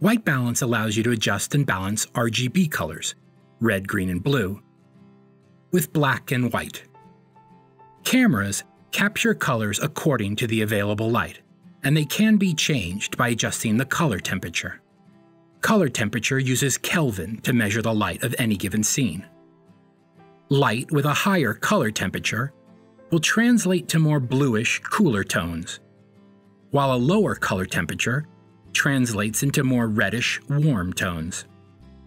White balance allows you to adjust and balance RGB colors, red, green, and blue, with black and white. Cameras capture colors according to the available light, and they can be changed by adjusting the color temperature. Color temperature uses Kelvin to measure the light of any given scene. Light with a higher color temperature will translate to more bluish, cooler tones, while a lower color temperature translates into more reddish, warm tones.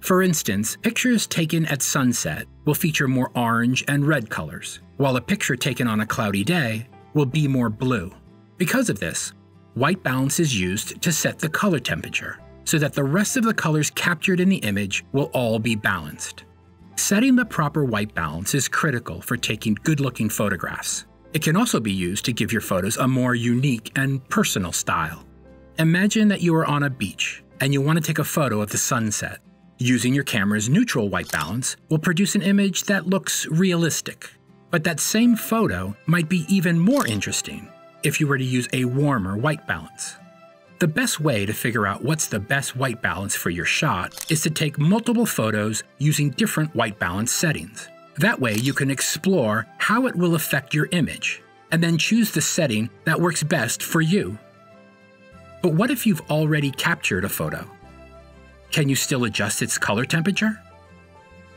For instance, pictures taken at sunset will feature more orange and red colors, while a picture taken on a cloudy day will be more blue. Because of this, white balance is used to set the color temperature, so that the rest of the colors captured in the image will all be balanced. Setting the proper white balance is critical for taking good looking photographs. It can also be used to give your photos a more unique and personal style. Imagine that you are on a beach and you want to take a photo of the sunset. Using your camera's neutral white balance will produce an image that looks realistic. But that same photo might be even more interesting if you were to use a warmer white balance. The best way to figure out what's the best white balance for your shot is to take multiple photos using different white balance settings. That way you can explore how it will affect your image, and then choose the setting that works best for you. But what if you've already captured a photo? Can you still adjust its color temperature?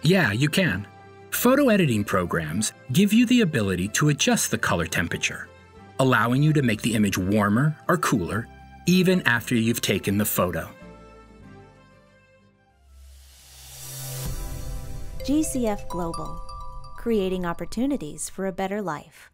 Yeah, you can. Photo editing programs give you the ability to adjust the color temperature, allowing you to make the image warmer or cooler even after you've taken the photo. GCF Global, creating opportunities for a better life.